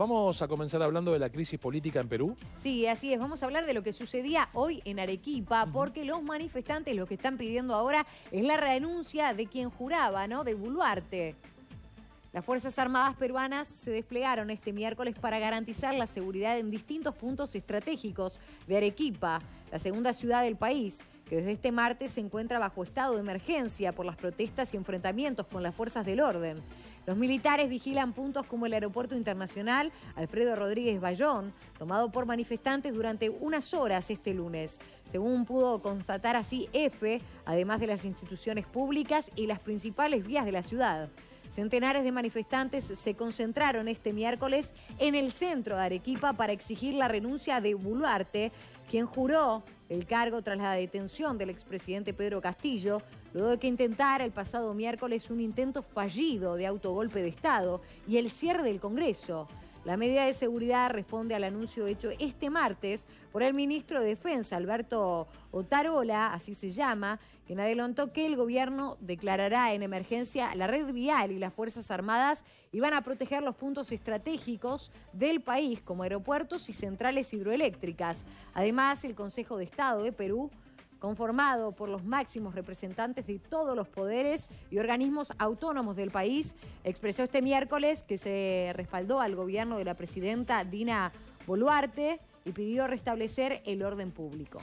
Vamos a comenzar hablando de la crisis política en Perú. Sí, así es. Vamos a hablar de lo que sucedía hoy en Arequipa, porque los manifestantes lo que están pidiendo ahora es la renuncia de quien juraba, ¿no? De Buluarte. Las Fuerzas Armadas peruanas se desplegaron este miércoles para garantizar la seguridad en distintos puntos estratégicos de Arequipa, la segunda ciudad del país, que desde este martes se encuentra bajo estado de emergencia por las protestas y enfrentamientos con las fuerzas del orden. Los militares vigilan puntos como el Aeropuerto Internacional Alfredo Rodríguez Bayón, tomado por manifestantes durante unas horas este lunes, según pudo constatar así EFE, además de las instituciones públicas y las principales vías de la ciudad. Centenares de manifestantes se concentraron este miércoles en el centro de Arequipa para exigir la renuncia de Buluarte, quien juró el cargo tras la detención del expresidente Pedro Castillo, luego de que intentara el pasado miércoles un intento fallido de autogolpe de Estado y el cierre del Congreso. La medida de seguridad responde al anuncio hecho este martes por el ministro de Defensa, Alberto Otarola, así se llama, quien adelantó que el gobierno declarará en emergencia la red vial y las Fuerzas Armadas y van a proteger los puntos estratégicos del país como aeropuertos y centrales hidroeléctricas. Además, el Consejo de Estado de Perú conformado por los máximos representantes de todos los poderes y organismos autónomos del país, expresó este miércoles que se respaldó al gobierno de la presidenta Dina Boluarte y pidió restablecer el orden público.